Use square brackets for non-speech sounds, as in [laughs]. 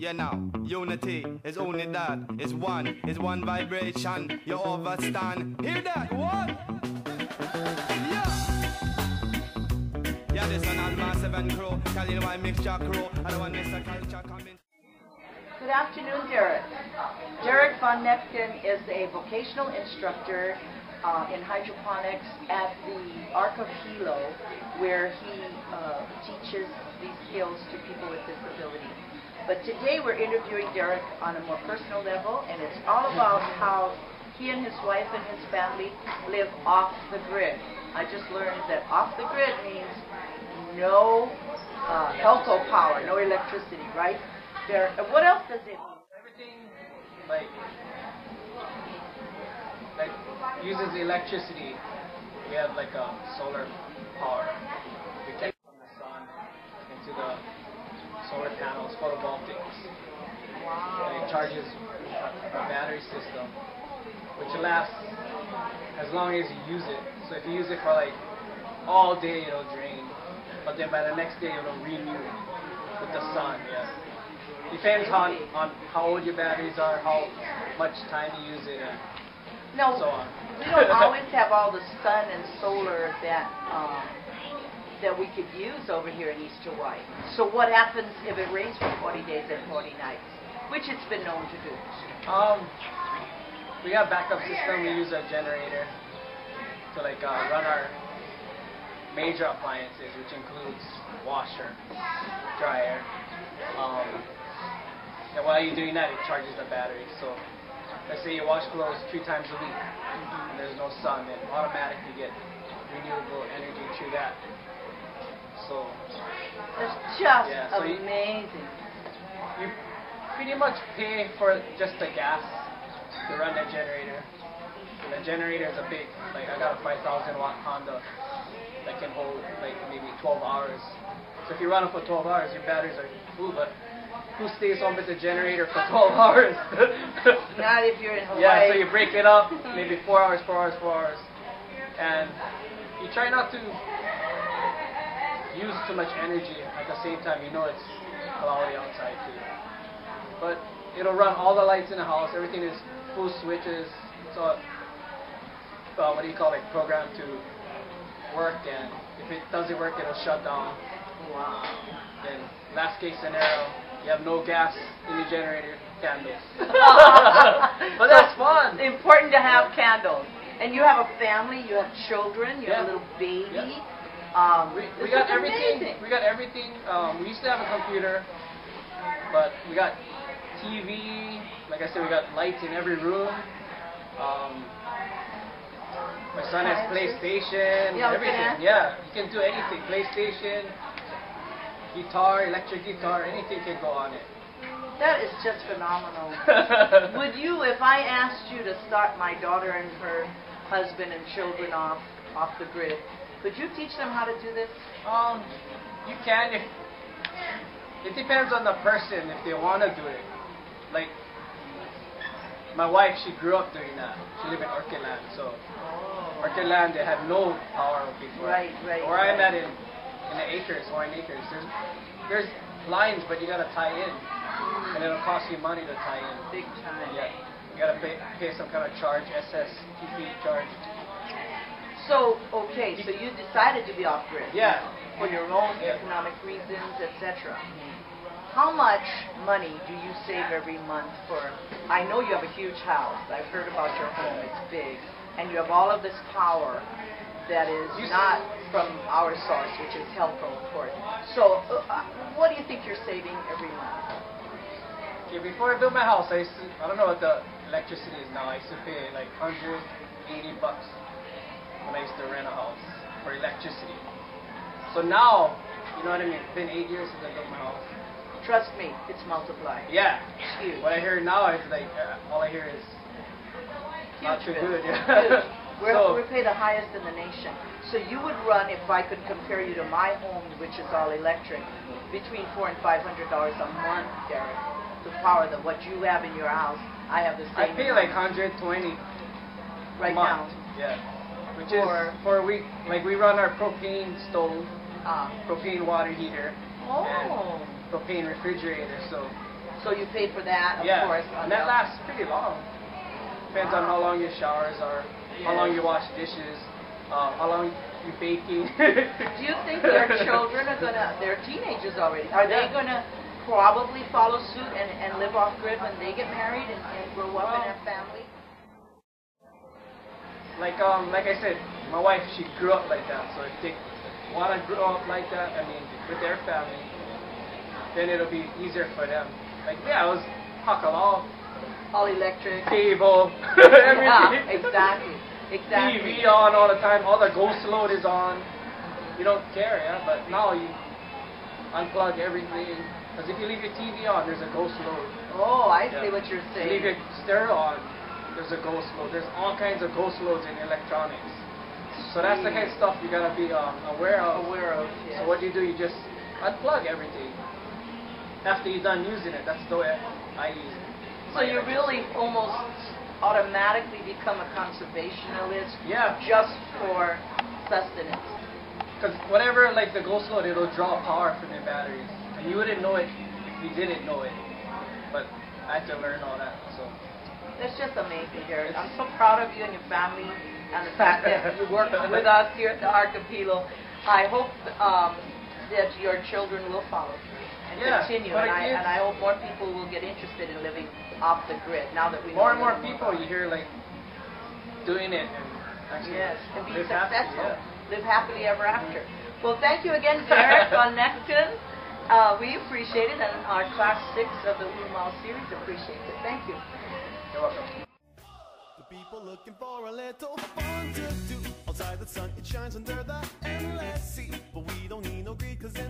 Yeah, now, unity is only that. It's one, it's one vibration. You overstand. Hear that? What? Yeah. Yeah, this one on Massive and Crow. Calling my mixture crew. I don't want Mr. Culture coming. Good afternoon, Derek. Derek Von Nechten is a vocational instructor uh, in hydroponics at the Arc of Hilo, where he uh, teaches these skills to people with disabilities. But today we're interviewing Derek on a more personal level, and it's all about how he and his wife and his family live off the grid. I just learned that off the grid means no uh, Helco power, no electricity, right? Derek, what else does it mean? Everything like like uses electricity. We have like solar power. We take from the sun into the solar panels, photovoltaics. And it charges a battery system, which lasts as long as you use it. So if you use it for like all day, it'll drain. But then by the next day, it'll renew with the sun. Yeah. Depends on, on how old your batteries are, how much time you use it, and No, so on. we don't [laughs] always have all the sun and solar that um, that we could use over here in East Hawaii. So what happens if it rains for 40 days and 40 nights, which it's been known to do? Um, we have backup system. We use a generator to like uh, run our major appliances, which includes washer, dryer. Um, and while you're doing that, it charges the battery. So let's say you wash clothes three times a week, and there's no sun, then automatically get renewable energy through that. So It's just Yeah, so you- amazing. you pretty much pay for just the gas to run that generator. And the generator is a big, like I got a 5,000 watt Honda that can hold like maybe 12 hours. So if you run it for 12 hours, your batteries are full, but who stays home with the generator for [laughs] 12 hours? [laughs] Not if you're in Hawaii. [laughs] yeah, so you break it up, maybe 4 hours, 4 hours, 4 hours. And you try not to use too much energy at the same time. You know it's cloudy outside too. But it'll run all the lights in the house. Everything is full switches. So, uh, what do you call it? Programmed to work. And if it doesn't work, it'll shut down. Wow. Then, last case scenario, you have no gas in the generator. Candles. [laughs] but that's fun. Important to have candles. And you have a family, you have children, you have a little baby. Yeah. Um, We, we got everything. amazing. We got everything. Um, we used to have a computer, but we got TV. Like I said, we got lights in every room. Um, my son has PlayStation. Yeah, I was gonna everything. Yeah, you can do anything. PlayStation, guitar, electric guitar, anything can go on it. That is just phenomenal. [laughs] Would you, if I asked you to start my daughter and her husband and children off off the grid, could you teach them how to do this? Um, you can it depends on the person if they want to do it. Like my wife, she grew up doing that. She lived in Orchid so Orchid Land they had no power before. Right, right, Where I'm at in in the acres, Hawaiian acres, there's there's lines, but you gotta tie in, and it'll cost you money to tie in. Big time. Yeah, you gotta pay pay some kind of charge, SSTP charge. So, okay, so you decided to be off grid Yeah, for your own economic reasons, etc. How much money do you save every month for? I know you have a huge house. I've heard about your home. It's big, and you have all of this power that is You not from our source, which is Helco, of course. So, uh, uh, what do you think you're saving every month? Okay, before I built my house, I used to, I don't know what the electricity is now. I used to pay like 180 bucks when I used to rent a house for electricity. So now, you know what I mean? It's been eight years since I built my house. Trust me, it's multiplied. Yeah. It's Huge. What I hear now is like, uh, all I hear is not too good. Yeah. [laughs] We're, so, we pay the highest in the nation. So you would run, if I could compare you to my home, which is all electric, between four and five hundred dollars a month, Derek, to power the what you have in your house. I have the same. I pay like 120 right a month. now. Yeah. Which For- is for we like we run our propane stove, Ah. propane water heater, oh. and propane refrigerator. So So you pay for that, of yeah, course. and that lasts pretty long. Depends on how long your showers are, how long you wash dishes, uh, how long you're baking. [laughs] Do you think your children are gonna? They're teenagers already. Are they gonna probably follow suit and, and live off grid when they get married and, and grow up and Well- have family? Like um, like I said, my wife she grew up like that, so if they wanna grow up like that, I mean, with their family, then it'll be easier for them. Like yeah, it was hakalaw, All electric. cable, Yeah, [laughs] everything. exactly. Exactly. TV on all the time, all the ghost load is on. You don't care, yeah. But now you unplug everything. Because if you leave your TV on, there's a ghost load. Oh, I see what you're You leave saying. your stereo on, there's a ghost load. There's all kinds of ghost loads in electronics. So that's the kind of stuff you gotta be um, aware of. Aware of. Yes. So what do you do? You just unplug everything. After you're done using it, that's the way I use it. So you really almost automatically become a conservationist. Yeah. just for sustenance. Because whatever, like the ghost load, it'll draw power from your batteries. And you wouldn't know it if you didn't know it. But I had to learn all that, so. That's just amazing, Jared. I'm so proud of you and your family and the fact that you work [laughs] with us here at the Arc of Hilo. I hope um, that your children will follow and Yeah, continue. And I, and I hope more people will get interested in living off the grid now that we know More and more people you hear like doing it and Yes, and be successful. yeah. Live happily ever after. Well, thank you again, [laughs] Derek Von Nechten. Uh, we appreciate it, and our class six of the Wumal series appreciates it. Thank you. You're welcome. The people looking for a little fun to do. Outside the sun, it shines under the endless sea. But we don't need no greed, cause in